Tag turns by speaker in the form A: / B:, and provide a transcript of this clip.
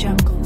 A: jungle.